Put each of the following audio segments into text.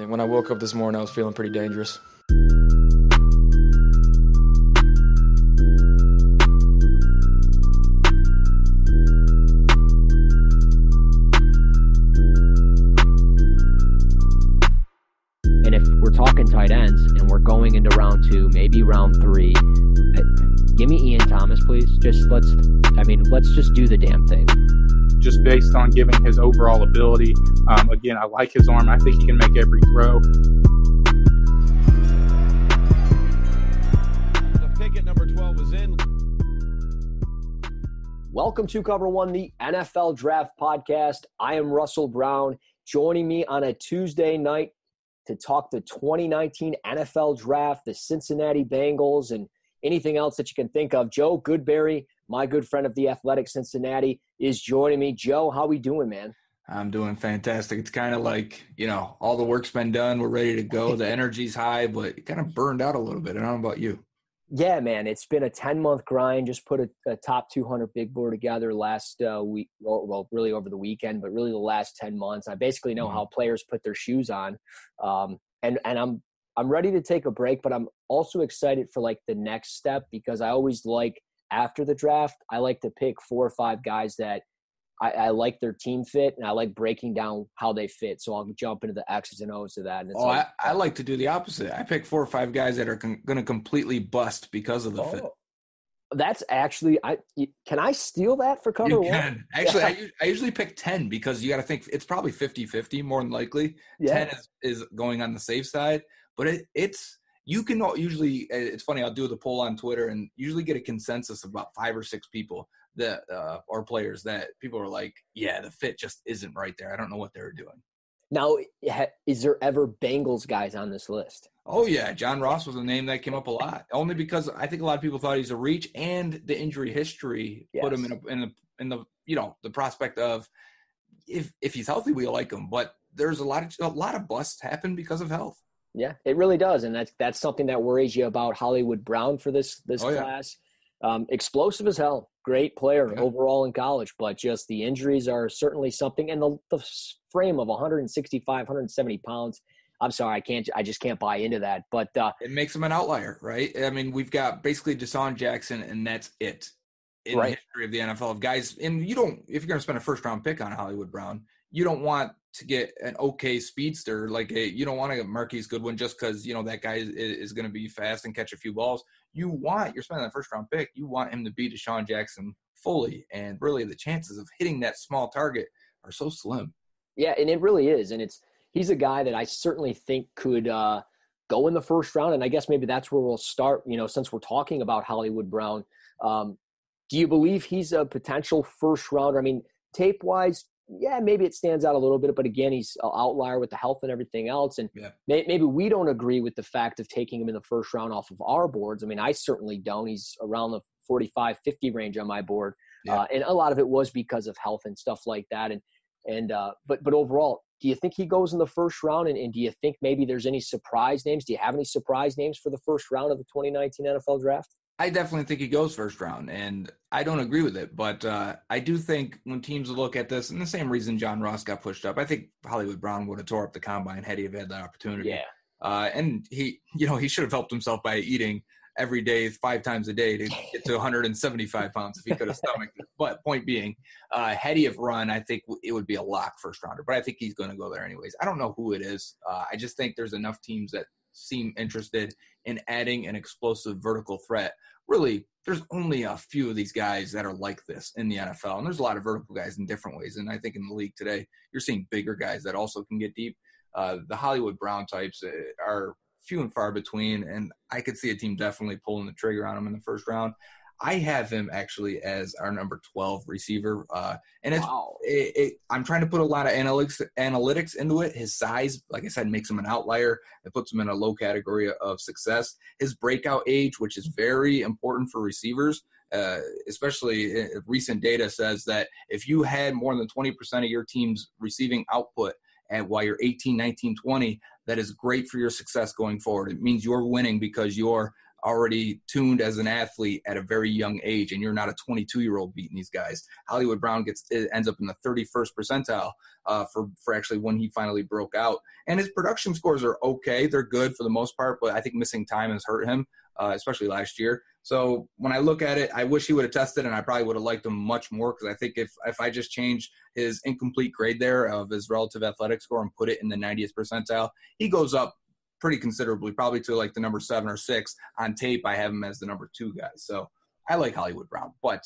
And when I woke up this morning, I was feeling pretty dangerous. And if we're talking tight ends and we're going into round two, maybe round three, give me Ian Thomas, please. Just let's, I mean, let's just do the damn thing. Just based on giving his overall ability. Um, again, I like his arm. I think he can make every throw. The pick at number 12 is in. Welcome to Cover One, the NFL Draft Podcast. I am Russell Brown. Joining me on a Tuesday night to talk the 2019 NFL Draft, the Cincinnati Bengals, and anything else that you can think of. Joe Goodberry, my good friend of the Athletic Cincinnati, is joining me. Joe, how we doing, man? I'm doing fantastic. It's kind of like, you know, all the work's been done. We're ready to go. The energy's high, but kind of burned out a little bit. I don't know about you. Yeah, man, it's been a 10 month grind. Just put a, a top 200 big board together last uh, week, or, well, really over the weekend, but really the last 10 months. I basically know Mhm. how players put their shoes on, um, and and I'm I'm ready to take a break, but I'm also excited for like the next step because I always like after the draft, I like to pick four or five guys that I, I like their team fit, and I like breaking down how they fit. So I'll jump into the X's and O's of that. And it's Oh, like, I, I like to do the opposite. I pick four or five guys that are con- going to completely bust because of the fit. Oh, that's actually I can I steal that for cover You one? Actually, I, Yeah. us- I usually pick 10 because you got to think it's probably 50 50 more than likely. Yeah. 10 is, is going on the safe side, but it, it's, you can usually, it's funny, I'll do the poll on Twitter and usually get a consensus of about five or six people that uh, are players that people are like, yeah, the fit just isn't right there. I don't know what they're doing. Now, is there ever Bengals guys on this list? Oh yeah, John Ross was a name that came up a lot. Only because I think a lot of people thought he's a reach, and the injury history put him in a in the in the you know the prospect of if if he's healthy, we like him. But there's a lot of a lot of busts happen because of health. Yeah, it really does, and that's that's something that worries you about Hollywood Brown for this this Oh, yeah. class. Um, explosive as hell, great player Yeah. overall in college, but just the injuries are certainly something. And the, the frame of 165, 170 pounds. I'm sorry, I can't. I just can't buy into that. But uh, It makes him an outlier, right? I mean, we've got basically DeSean Jackson, and that's it in Right. the history of the NFL of guys. And you don't if you're going to spend a first round pick on Hollywood Brown, you don't want to get an okay speedster like a you don't want to get Marquise Goodwin just because you know that guy is, is going to be fast and catch a few balls. You want you're spending that first round pick, you want him to be DeSean Jackson fully, and really the chances of hitting that small target are so slim. Yeah, and it really is, and it's he's a guy that I certainly think could uh, go in the first round, and I guess maybe that's where we'll start. You know, since we're talking about Hollywood Brown, um, do you believe he's a potential first rounder? I mean, tape wise, yeah, maybe it stands out a little bit, but again, he's an outlier with the health and everything else, and Yeah. may, maybe we don't agree with the fact of taking him in the first round off of our boards. I mean, I certainly don't. He's around the 45, 50 range on my board, Yeah. uh, and a lot of it was because of health and stuff like that, and and uh, but but overall, do you think he goes in the first round? And, and do you think maybe there's any surprise names? Do you have any surprise names for the first round of the 2019 NFL draft? I definitely think he goes first round, and I don't agree with it. But uh, I do think when teams look at this, and the same reason John Ross got pushed up, I think Hollywood Brown would have tore up the combine had he have had that opportunity. Yeah, Uh, and he, you know, he should have helped himself by eating every day, five times a day to get to 175 pounds if he could have stomached it. But point being, uh, had he have run, I think it would be a lock first rounder. But I think he's going to go there anyways. I don't know who it is. Uh, I just think there's enough teams that seem interested in adding an explosive vertical threat. Really, there's only a few of these guys that are like this in the NFL, and there's a lot of vertical guys in different ways. And I think in the league today, you're seeing bigger guys that also can get deep. Uh, the Hollywood Brown types uh, are few and far between, and I could see a team definitely pulling the trigger on them in the first round. I have him actually as our number 12 receiver, uh, and it's wow. it, it, I'm trying to put a lot of analytics analytics into it. His size, like I said, makes him an outlier. It puts him in a low category of success. His breakout age, which is very important for receivers, uh, especially uh, recent data says that if you had more than 20% of your team's receiving output and while you're 18, 19, 20, that is great for your success going forward. It means you're winning because you're already tuned as an athlete at a very young age, and you're not a 22 year old beating these guys. Hollywood Brown gets ends up in the 31st percentile uh, for for actually when he finally broke out, and his production scores are okay. They're good for the most part, but I think missing time has hurt him, uh, especially last year. So when I look at it, I wish he would have tested, and I probably would have liked him much more because I think if if I just change his incomplete grade there of his relative athletic score and put it in the 90th percentile, he goes up pretty considerably, probably to like the number seven or six. On tape, I have him as the number two guy. So I like Hollywood Brown, but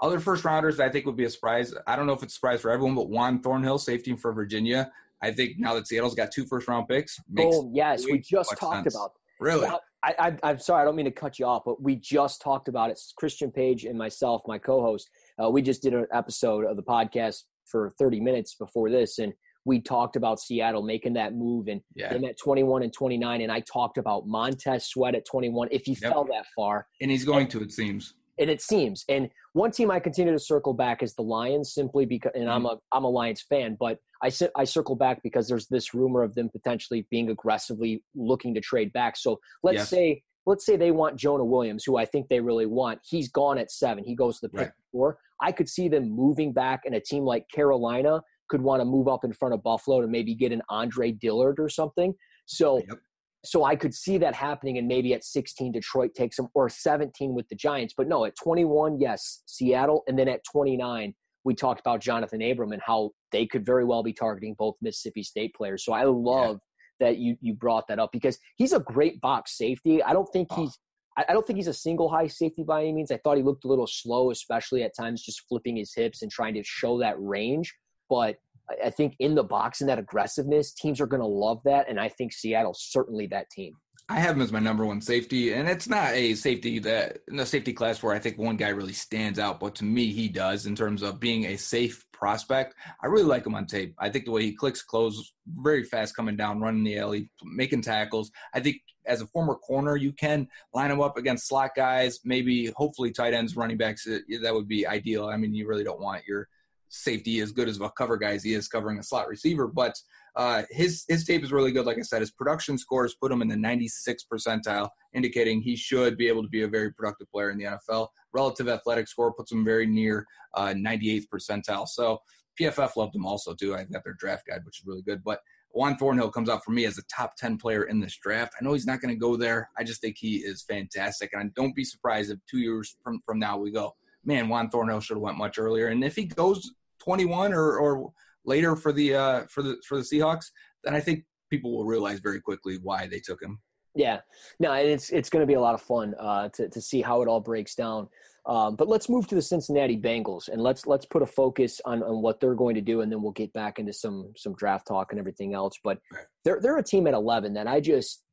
other first rounders I think would be a surprise. I don't know if it's a surprise for everyone, but Juan Thornhill, safety for Virginia. I think now that Seattle's got two first round picks, oh yes, we just talked sense. about. Really? I, I, am sorry, I don't mean to cut you off, but we just talked about it. Christian Page and myself, my co-host, uh, we just did an episode of the podcast for 30 minutes before this, and we talked about Seattle making that move and yeah. them at 21 and 29, and I talked about Montez Sweat at 21 if he yep. fell that far, and he's going and, to, it seems. And it seems, and one team I continue to circle back is the Lions, simply because, and mm-hmm. I'm a I'm a Lions fan, but I I circle back because there's this rumor of them potentially being aggressively looking to trade back. So let's yes. say let's say they want Jonah Williams, who I think they really want. He's gone at seven. He goes to the pick right. four. I could see them moving back, and a team like Carolina could want to move up in front of Buffalo to maybe get an Andre Dillard or something. So yep so I could see that happening, and maybe at 16, Detroit takes them, or 17 with the Giants. But no, at 21, yes, Seattle, and then at 29, we talked about Jonathan Abram and how they could very well be targeting both Mississippi State players. So I love yeah. that you you brought that up because he's a great box safety. I don't think oh. he's I don't think he's a single high safety by any means. I thought he looked a little slow, especially at times just flipping his hips and trying to show that range. But I think in the box and that aggressiveness, teams are going to love that, and I think Seattle's certainly that team. I have him as my number one safety, and it's not a safety that in the safety class where I think one guy really stands out, but to me he does in terms of being a safe prospect. I really like him on tape. I think the way he clicks close very fast coming down, running the alley, making tackles. I think as a former corner, you can line him up against slot guys, maybe hopefully tight ends, running backs. That would be ideal. I mean, you really don't want your safety as good as a cover guy as he is covering a slot receiver. But uh, his his tape is really good. Like I said, his production scores put him in the 96th percentile, indicating he should be able to be a very productive player in the NFL. Relative athletic score puts him very near uh, 98th percentile. So PFF loved him also too. I've got their draft guide, which is really good. But Juan Thornhill comes out for me as a top 10 player in this draft. I know he's not going to go there. I just think he is fantastic. And don't be surprised if two years from, from now we go, man, Juan Thornhill should have went much earlier. And if he goes 21 or, or later for the uh, for the for the Seahawks, then I think people will realize very quickly why they took him. Yeah, no, it's it's going to be a lot of fun uh, to to see how it all breaks down. Um, but let's move to the Cincinnati Bengals and let's let's put a focus on, on what they're going to do, and then we'll get back into some some draft talk and everything else. But they're they're a team at eleven that I just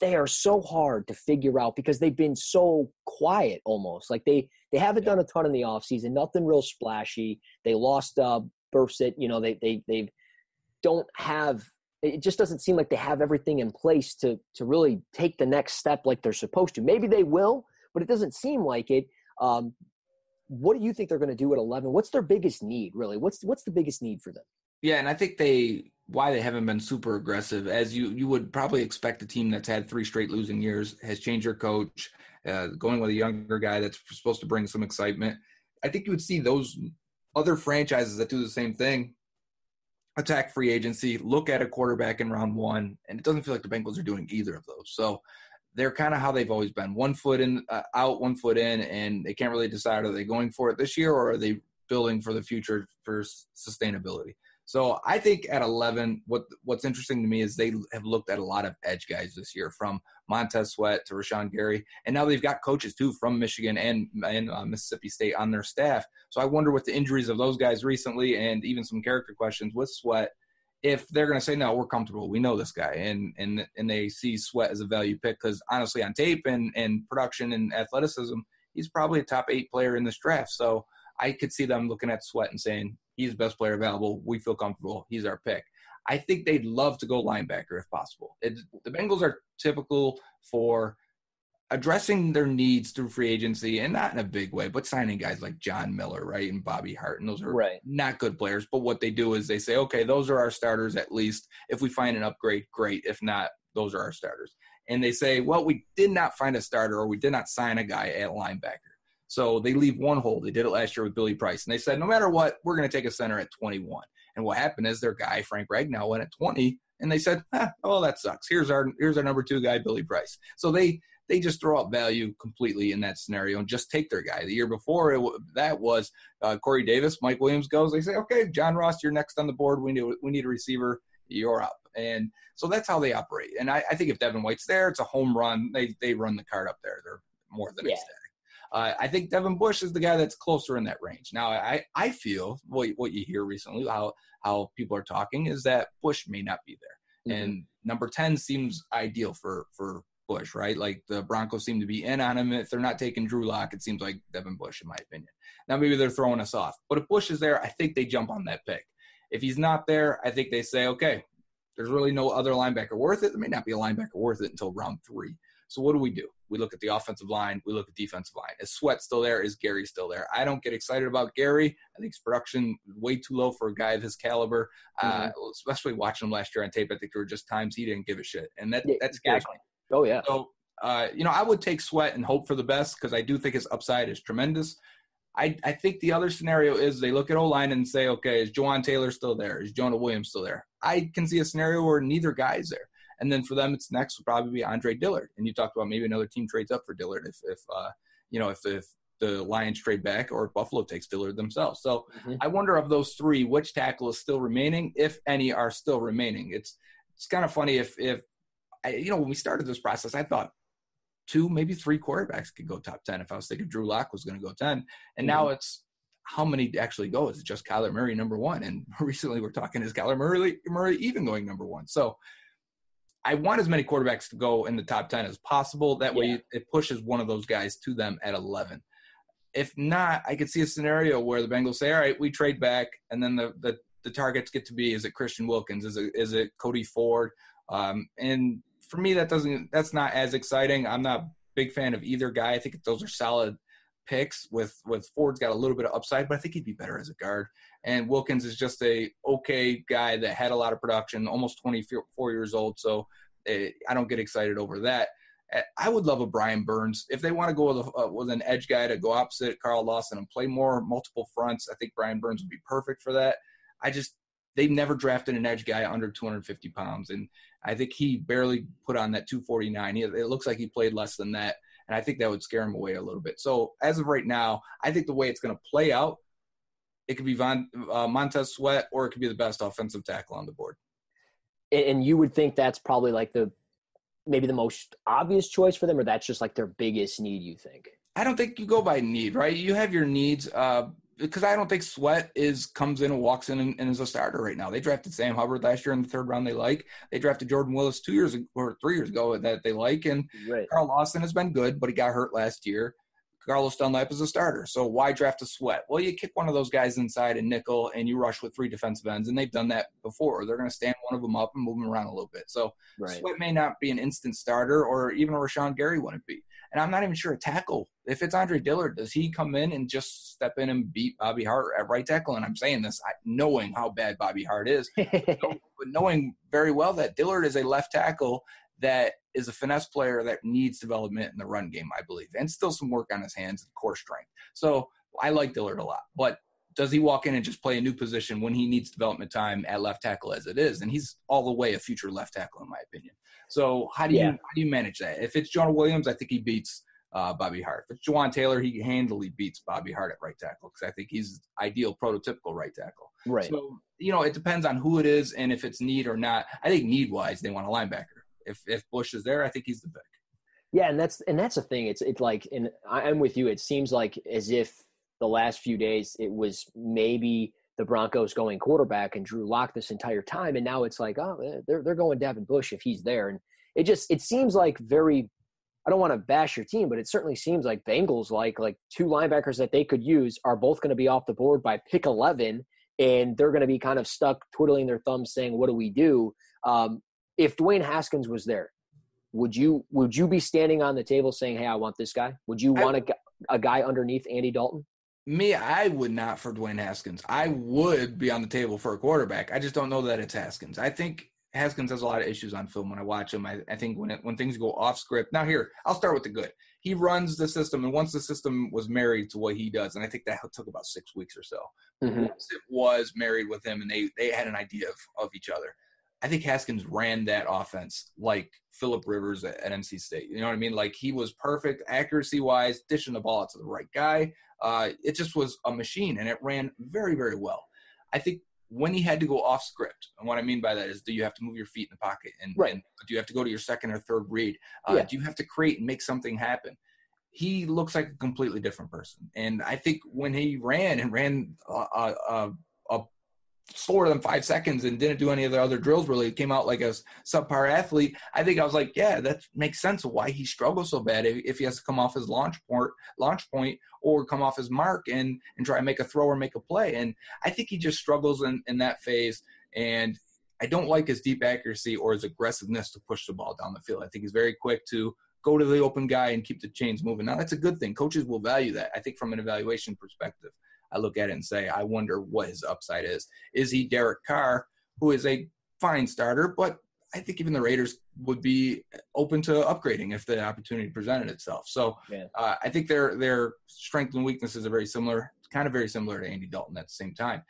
they are so hard to figure out because they've been so quiet almost. Like they they haven't done a ton in the offseason, nothing real splashy. They lost uh Burfict, you know, they they they don't have it just doesn't seem like they have everything in place to to really take the next step like they're supposed to. Maybe they will, but it doesn't seem like it. Um, what do you think they're going to do at 11? What's their biggest need, really? What's what's the biggest need for them? Yeah, and I think they why they haven't been super aggressive, as you you would probably expect a team that's had three straight losing years has changed their coach, uh, going with a younger guy that's supposed to bring some excitement. I think you would see those other franchises that do the same thing attack free agency, look at a quarterback in round one, and it doesn't feel like the Bengals are doing either of those. So they're kind of how they've always been: one foot in, uh, out, one foot in, and they can't really decide are they going for it this year or are they building for the future for sustainability. So I think at 11, what what's interesting to me is they have looked at a lot of edge guys this year, from Montez Sweat to Rashan Gary, and now they've got coaches too from Michigan and and uh, Mississippi State on their staff. So I wonder with the injuries of those guys recently, and even some character questions with Sweat, if they're going to say no, we're comfortable, we know this guy, and and and they see Sweat as a value pick because honestly, on tape and and production and athleticism, he's probably a top eight player in this draft. So I could see them looking at Sweat and saying, he's the best player available. We feel comfortable. He's our pick. I think they'd love to go linebacker if possible. It, the Bengals are typical for addressing their needs through free agency and not in a big way, but signing guys like John Miller, right, and Bobby Hart, and those are right. not good players. But what they do is they say, okay, those are our starters at least. If we find an upgrade, great. If not, those are our starters. and they say, well, we did not find a starter or we did not sign a guy at linebacker. So they leave one hole. They did it last year with Billy Price. And they said, no matter what, we're going to take a center at 21. And what happened is their guy, Frank Ragnow, went at 20. And they said, ah, oh, that sucks. Here's our here's our number two guy, Billy Price. So they they just throw out value completely in that scenario and just take their guy. The year before, it, that was uh, Corey Davis. Mike Williams goes. They say, okay, John Ross, you're next on the board. We need we need a receiver. You're up. And so that's how they operate. And I, I think if Devin White's there, it's a home run. They they run the card up there. They're more than yeah. ecstatic. Uh, I think Devin Bush is the guy that's closer in that range. Now, I, I feel what, what you hear recently, how, how people are talking, is that Bush may not be there. Mm-hmm. And number 10 seems ideal for, for Bush, right? Like the Broncos seem to be in on him. If they're not taking Drew Lock, it seems like Devin Bush, in my opinion. Now, maybe they're throwing us off. But if Bush is there, I think they jump on that pick. If he's not there, I think they say, okay, there's really no other linebacker worth it. There may not be a linebacker worth it until round three. So what do we do? We look at the offensive line. We look at defensive line. Is Sweat still there? Is Gary still there? I don't get excited about Gary. I think his production way too low for a guy of his caliber. Uh, mm-hmm. Uh, especially watching him last year on tape, I think there were just times he didn't give a shit, and that yeah, that scares exactly. Oh yeah. So uh, you know, I would take Sweat and hope for the best because I do think his upside is tremendous. I, I think the other scenario is they look at O line and say, okay, is Jawaan Taylor still there? Is Jonah Williams still there? I can see a scenario where neither guy is there. And then for them, it's next would probably be Andre Dillard. And you talked about maybe another team trades up for Dillard if, if uh, you know, if, if the Lions trade back or Buffalo takes Dillard themselves. So mm-hmm. I wonder of those three, which tackle is still remaining, if any are still remaining. It's it's kind of funny if if I, you know when we started this process, I thought two, maybe three quarterbacks could go top ten. If I was thinking Drew Lock was going to go ten, and mm-hmm. now it's how many actually go? Is it just Kyler Murray number one? And recently we're talking is Kyler Murray Murray even going number one? So I want as many quarterbacks to go in the top 10 as possible. That way yeah. it pushes one of those guys to them at 11. If not, I could see a scenario where the Bengals say, all right, we trade back, and then the, the, the targets get to be is it Christian Wilkins? Is it, is it Cody Ford? Um, and for me, that doesn't that's not as exciting. I'm not a big fan of either guy. I think those are solid picks. With with Ford's got a little bit of upside, but I think he'd be better as a guard. And Wilkins is just a okay guy that had a lot of production, almost 24 years old. So eh, I don't get excited over that. Eh, I would love a Brian Burns if they want to go with, a, uh, with an edge guy to go opposite Carl Lawson and play more multiple fronts. I think Brian Burns would be perfect for that. I just they've never drafted an edge guy under 250 pounds, and I think he barely put on that 249. He, it looks like he played less than that, and I think that would scare him away a little bit. So as of right now, I think the way it's going to play out, it could be Von, uh, Montez Sweat or it could be the best offensive tackle on the board. And you would think that's probably like the maybe the most obvious choice for them, or that's just like their biggest need. You think? I don't think you go by need, right? You have your needs. Uh, because I don't think Sweat is comes in and walks in and, and, is a starter right now. They drafted Sam Hubbard last year in the third round. They like. They drafted Jordan Willis two years ago, or three years ago that they like. And right. Carl Lawson has been good, but he got hurt last year. Carlos Dunlap is a starter. So why draft a sweat? Well, you kick one of those guys inside and nickel and you rush with three defensive ends, and they've done that before. They're going to stand one of them up and move them around a little bit. So right. sweat may not be an instant starter, or even a Rashan Gary wouldn't be. And I'm not even sure a tackle. If it's Andre Dillard, does he come in and just step in and beat Bobby Hart at right tackle? And I'm saying this knowing how bad Bobby Hart is, but knowing very well that Dillard is a left tackle that is a finesse player that needs development in the run game, I believe, and still some work on his hands and core strength. So I like Dillard a lot, but does he walk in and just play a new position when he needs development time at left tackle as it is? And he's all the way a future left tackle in my opinion. So how do you yeah. how do you manage that? If it's Jonah Williams, I think he beats uh, Bobby Hart. If it's Jawaan Taylor, he handily beats Bobby Hart at right tackle because I think he's ideal prototypical right tackle. Right. So you know it depends on who it is and if it's need or not. I think need wise they want a linebacker if if Bush is there, I think he's the pick. Yeah, and that's and that's the thing. It's it's like, and I'm with you. It seems like as if the last few days it was maybe the Broncos going quarterback and Drew Lock this entire time, and now it's like, oh, eh, they're they're going Devin Bush if he's there, and it just it seems like very. I don't want to bash your team, but it certainly seems like Bengals like like two linebackers that they could use are both going to be off the board by pick eleven, and they're going to be kind of stuck twiddling their thumbs, saying, "What do we do?" Um, if Dwayne Haskins was there, would you would you be standing on the table saying, "Hey, I want this guy"? Would you want a, a guy underneath Andy Dalton? Me, I would not for Dwayne Haskins. I would be on the table for a quarterback. I just don't know that it's Haskins. I think Haskins has a lot of issues on film when I watch him. I, I think when it, when things go off script. Now here, I'll start with the good. He runs the system, and once the system was married to what he does, and I think that took about six weeks or so. Mhm. Once it was married with him, and they they had an idea of of each other. I think Haskins ran that offense like Philip Rivers at, at NC State. You know what I mean? Like he was perfect accuracy wise, dishing the ball out to the right guy. Uh, it just was a machine, and it ran very very well. I think when he had to go off script, and what I mean by that is, do you have to move your feet in the pocket, and, Right. and do you have to go to your second or third read? Uh, Yeah. Do you have to create and make something happen? He looks like a completely different person, and I think when he ran and ran uh, uh, a slower than five seconds and didn't do any of the other drills really. Came out like a subpar athlete. I think i was like yeah that makes sense of why he struggles so bad if, if he has to come off his launch point launch point or come off his mark and and try and make a throw or make a play. And i think he just struggles in in that phase. And i don't like his deep accuracy or his aggressiveness to push the ball down the field. I think he's very quick to go to the open guy and keep the chains moving. Now that's a good thing. Coaches will value that i think from an evaluation perspective I look at it and say, I wonder what his upside is. Is he Derek Carr, who is a fine starter, but I think even the Raiders would be open to upgrading if the opportunity presented itself. So Yeah. uh, I think their their strengths and weaknesses are very similar, kind of very similar to Andy Dalton at the same time.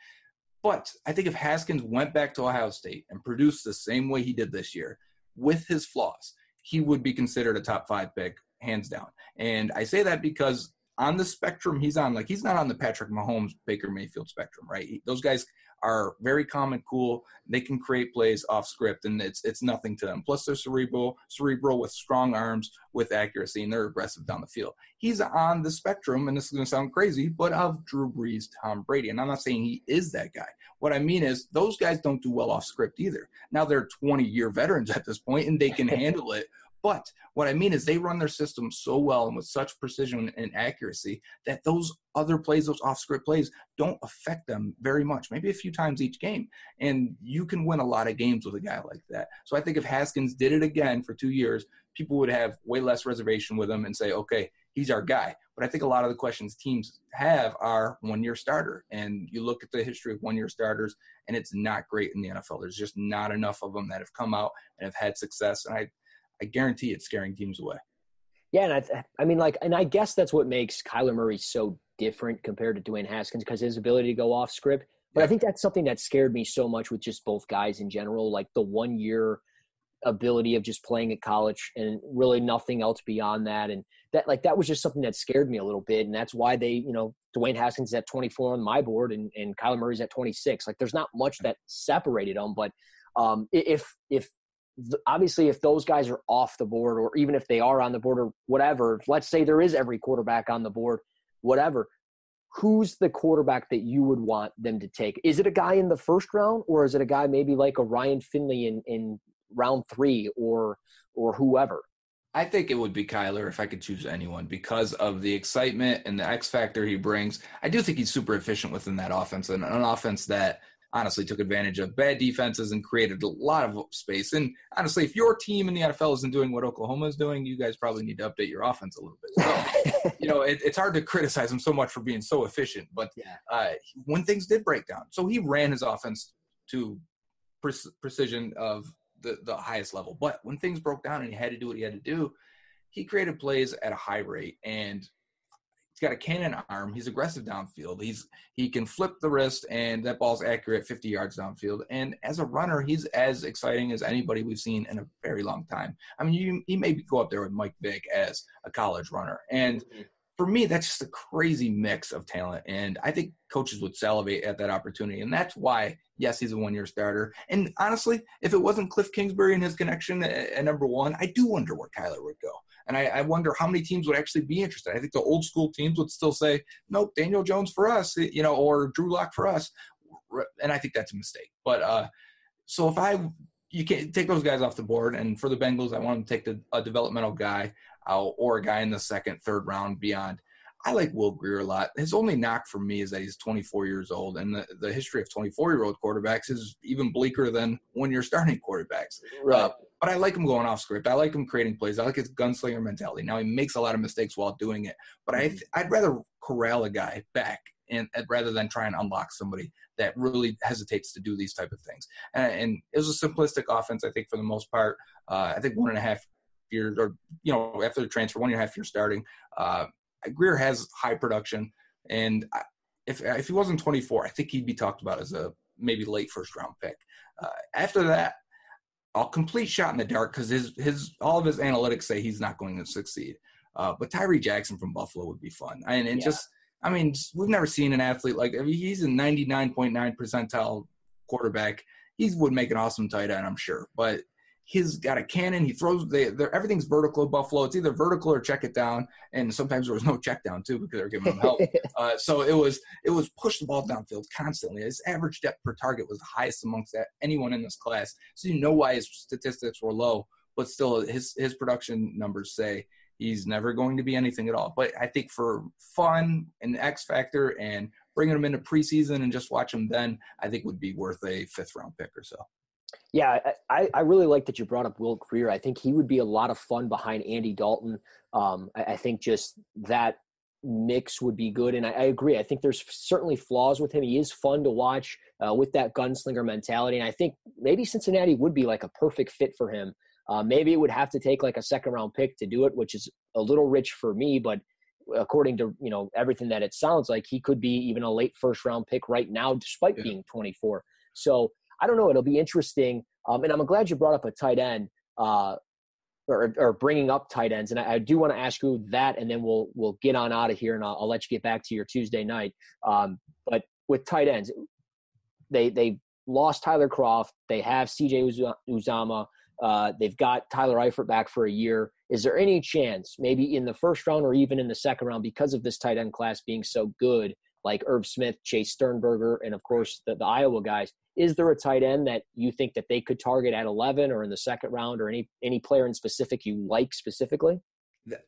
But I think if Haskins went back to Ohio State and produced the same way he did this year, with his flaws, he would be considered a top five pick, hands down. And I say that because on the spectrum he's on, like he's not on the Patrick Mahomes, Baker Mayfield spectrum, right? He- those guys are very calm and cool. They can create plays off script, and it's it's nothing to them. Plus, they're cerebral, cerebral with strong arms, with accuracy, and they're aggressive down the field. He's on the spectrum, and this is going to sound crazy, but of Drew Brees, Tom Brady, and I'm not saying he is that guy. What I mean is those guys don't do well off script either. Now they're 20 year veterans at this point, and they can handle it. But what I mean is they run their system so well and with such precision and accuracy that those other plays, those off script plays, don't affect them very much, maybe a few times each game. And you can win a lot of games with a guy like that. So I think if Haskins did it again for two years, people would have way less reservation with him and say, okay, he's our guy. But I think a lot of the questions teams have are one year starter. And you look at the history of one year starters, and it's not great in the NFL. There's just not enough of them that have come out and have had success. And I, I guarantee it's scaring teams away. Yeah, and I, I mean, like, and I guess that's what makes Kyler Murray so different compared to Dwayne Haskins because his ability to go off script. But I think that's something that scared me so much with just both guys in general, like the one year ability of just playing at college and really nothing else beyond that. And that, like, that was just something that scared me a little bit. And that's why they, you know, Dwayne Haskins is at 24 on my board and, and Kyler Murray's at 26. Like, there's not much that separated them. But um, if, if, obviously if those guys are off the board or even if they are on the board or whatever let's say there is every quarterback on the board whatever who's the quarterback that you would want them to take is it a guy in the first round or is it a guy maybe like a ryan finley in, in round three or or whoever I think it would be Kyler if I could choose anyone because of the excitement and the X factor he brings. I do think he's super efficient within that offense and an offense that honestly took advantage of bad defenses and created a lot of space. And honestly, if your team in the NFL isn't doing what Oklahoma is doing, you guys probably need to update your offense a little bit. So, you know, it, it's hard to criticize him so much for being so efficient, but Yeah. uh, when things did break down, so he ran his offense to pre- precision of the, the highest level. But when things broke down and he had to do what he had to do, he created plays at a high rate and he's got a cannon arm. He's aggressive downfield. He's he can flip the wrist and that ball's accurate 50 yards downfield. And as a runner, he's as exciting as anybody we've seen in a very long time. I mean, you, he may go up there with Mike Vick as a college runner. And mm-hmm. for me, that's just a crazy mix of talent. And I think coaches would salivate at that opportunity. And that's why, yes, he's a one year starter. And honestly, if it wasn't Cliff Kingsbury and his connection at, at number one, I do wonder where Kyler would go. And I, I wonder how many teams would actually be interested. I think the old school teams would still say, nope, Daniel Jones for us, you know, or Drew Lock for us. And I think that's a mistake. But uh, so if I, you can't take those guys off the board. And for the Bengals, I want them to take the, a developmental guy or a guy in the second, third round beyond. I like Will Grier a lot. His only knock for me is that he's 24 years old, and the, the history of 24 year old quarterbacks is even bleaker than when you're starting quarterbacks. right Uh, but I like him going off script. I like him creating plays. I like his gunslinger mentality. Now he makes a lot of mistakes while doing it, but I I'd rather corral a guy back and, rather than try and unlock somebody that really hesitates to do these type of things. And, and it was a simplistic offense, I think, for the most part. Uh, I think one and a half years, or you know, after the transfer, one and a half years starting. Uh, Grier has high production, and if if he wasn't 24, I think he'd be talked about as a maybe late first round pick. Uh, after that, a complete shot in the dark because his his all of his analytics say he's not going to succeed. Uh, but Tyree Jackson from Buffalo would be fun, and, and yeah. just I mean, we've never seen an athlete like I mean, he's a 99.9 percentile quarterback. He would make an awesome tight end, I'm sure. But he's got a cannon. He throws. They, everything's vertical at Buffalo. It's either vertical or check it down. And sometimes there was no check down too because they're giving him help. uh, so it was it was push the ball downfield constantly. His average depth per target was the highest amongst that, anyone in this class. So you know why his statistics were low, but still his his production numbers say he's never going to be anything at all. But I think for fun and X factor and bringing him into preseason and just watch him then, I think would be worth a fifth round pick or so. Yeah, I, I really like that you brought up Will Grier. I think he would be a lot of fun behind Andy Dalton. Um, I, I, think just that mix would be good. And I, I, agree. I think there's certainly flaws with him. He is fun to watch uh, with that gunslinger mentality. And I think maybe Cincinnati would be like a perfect fit for him. Uh, maybe it would have to take like a second round pick to do it, which is a little rich for me. But according to you know everything that it sounds like, he could be even a late first round pick right now, despite yeah. being 24. So I don't know. It'll be interesting. Um, and I'm glad you brought up a tight end, uh, or, or, bringing up tight ends. And I, I do want to ask you that, and then we'll we'll get on out of here, and I'll, I'll let you get back to your Tuesday night. Um, but with tight ends, they they lost Tyler Kroft. They have C.J. Uzomah. Uh, they've got Tyler Eifert back for a year. Is there any chance, maybe in the first round or even in the second round, because of this tight end class being so good, like Irv Smith, Jace Sternberger, and of course the, the Iowa guys, is there a tight end that you think that they could target at 11 or in the second round or any any player in specific you like specifically?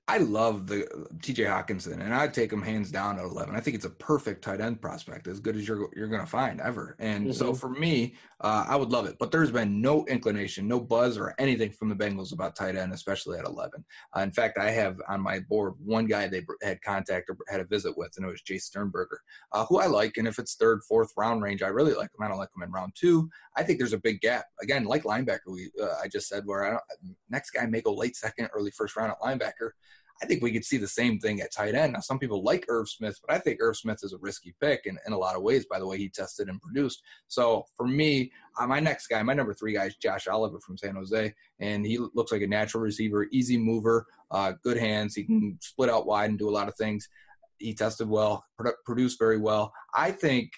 I love the TJ Hockenson, and I'd take him hands down at 11. I think it's a perfect tight end prospect, as good as you're you're going to find ever. And mm-hmm. so for me, uh, I would love it. But there's been no inclination, no buzz, or anything from the Bengals about tight end, especially at 11. Uh, in fact, I have on my board one guy they had contact or had a visit with, and it was Jace Sternberger, uh, who I like. And if it's third, fourth round range, I really like him. I don't like him in round two. I think there's a big gap. Again, like linebacker, we uh, I just said where I next guy may go late second, early first round at linebacker. I think we could see the same thing at tight end. Now, some people like Irv Smith, but I think Irv Smith is a risky pick in, in a lot of ways by the way he tested and produced. So for me, uh, my next guy, my number three guy is Josh Oliver from San Jose, and he looks like a natural receiver, easy mover, uh, good hands. He can split out wide and do a lot of things. He tested well, produced very well. I think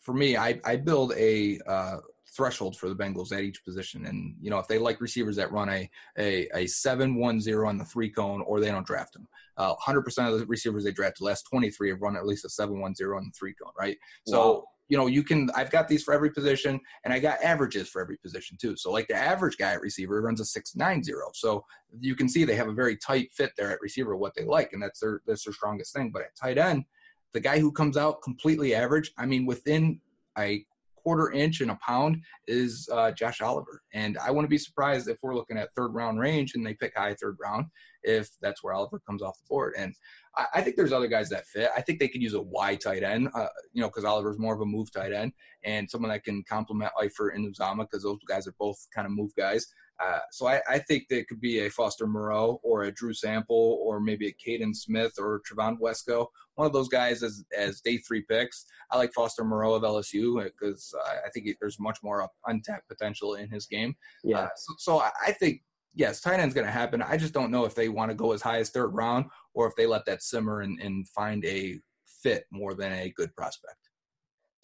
for me, I, I build a uh, threshold for the Bengals at each position. And you know, if they like receivers that run a a, a seven one zero on the three cone, or they don't draft them. Uh, hundred percent of the receivers they draft, the last twenty three have run at least a seven one zero on the three cone, right? So. You know, you can. I've got these for every position, and I got averages for every position too. So, like the average guy at receiver runs a six nine zero. So you can see they have a very tight fit there at receiver, what they like, and that's their that's their strongest thing. But at tight end, the guy who comes out completely average, I mean, within a quarter inch and a pound is uh, Josh Oliver. And I wouldn't be surprised if we're looking at third round range and they pick high third round if that's where Oliver comes off the board. And I, I think there's other guys that fit. I think they could use a wide tight end, uh, you know, because Oliver's more of a move tight end and someone that can complement Eifert and Uzomah because those guys are both kind of move guys. Uh, so I, I, think there could be a Foster Moreau or a Drew Sample or maybe a Kaden Smith or Trevon Wesco. One of those guys as as day three picks. I like Foster Moreau of LSU because uh, I think there's much more untapped potential in his game. Yeah. Uh, so, so, I think yes, tight end's going to happen. I just don't know if they want to go as high as third round or if they let that simmer and, and find a fit more than a good prospect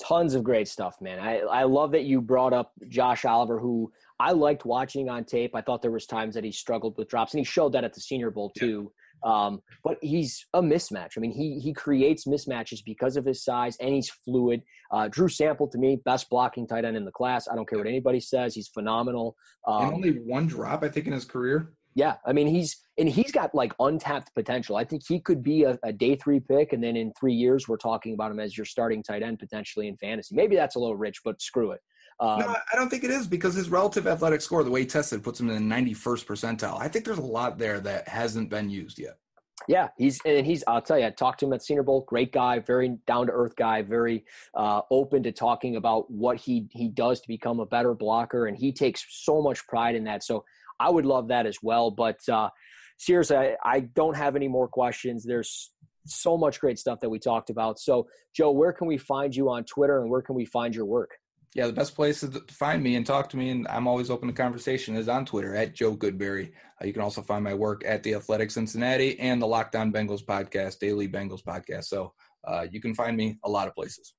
tons of great stuff, man. I, I love that you brought up Josh Oliver, who I liked watching on tape. I thought there was times that he struggled with drops, and he showed that at the Senior Bowl too. Um, but he's a mismatch. I mean, he he creates mismatches because of his size, and he's fluid. Uh, Drew Sample to me, best blocking tight end in the class. I don't care what anybody says. He's phenomenal. Um, and only one drop, I think, in his career. Yeah, I mean he's and he's got like untapped potential. I think he could be a, a, day three pick, and then in three years we're talking about him as your starting tight end potentially in fantasy. Maybe that's a little rich, but screw it. Um, no, I don't think it is because his relative athletic score, the way he tested, puts him in the 91st percentile. I think there's a lot there that hasn't been used yet. Yeah, he's and he's. I'll tell you, I talked to him at Senior Bowl. Great guy, very down to earth guy, very uh, open to talking about what he he does to become a better blocker, and he takes so much pride in that. So I would love that as well. But uh, seriously, I, I don't have any more questions. There's so much great stuff that we talked about. So Joe, where can we find you on Twitter, and where can we find your work? Yeah, the best place to find me and talk to me, and I'm always open to conversation, is on Twitter at Joe Goodberry. Uh, you can also find my work at the Athletic Cincinnati and the Lockdown Bengals podcast, Daily Bengals podcast. So uh, you can find me a lot of places.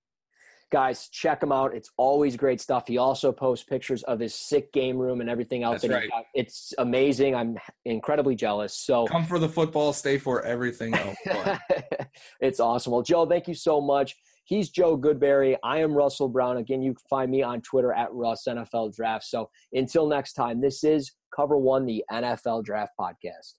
Guys, check him out. It's always great stuff. He also posts pictures of his sick game room and everything else. That's right. It's amazing. I'm incredibly jealous. So come for the football, stay for everything else. it's awesome. Well, Joe, thank you so much. He's Joe Goodberry. I am Russell Brown. Again, you can find me on Twitter at Russ NFL Draft. So until next time, this is Cover One, the NFL Draft Podcast.